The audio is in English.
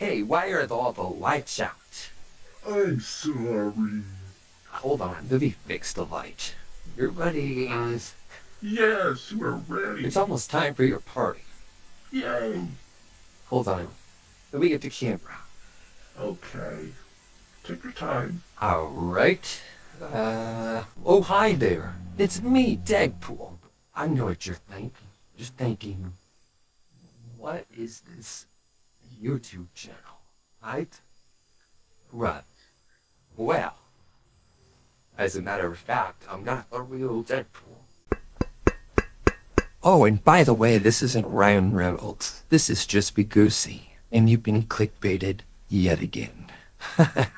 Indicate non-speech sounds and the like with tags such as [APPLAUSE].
Hey, why are all the lights out? I'm sorry. Hold on, let me fix the light. Your buddy is. Yes, we're ready. It's almost time for your party. Yay. Hold on. Let me get the camera. Okay. Take your time. Alright. Uh. Oh, hi there. It's me, Deadpool. I know what you're thinking. Just thinking. What is this YouTube channel? Right? Right. Well. As a matter of fact, I'm not a real Deadpool. Oh, and by the way, this isn't Ryan Reynolds. This is just Be. And you've been clickbaited yet again. [LAUGHS]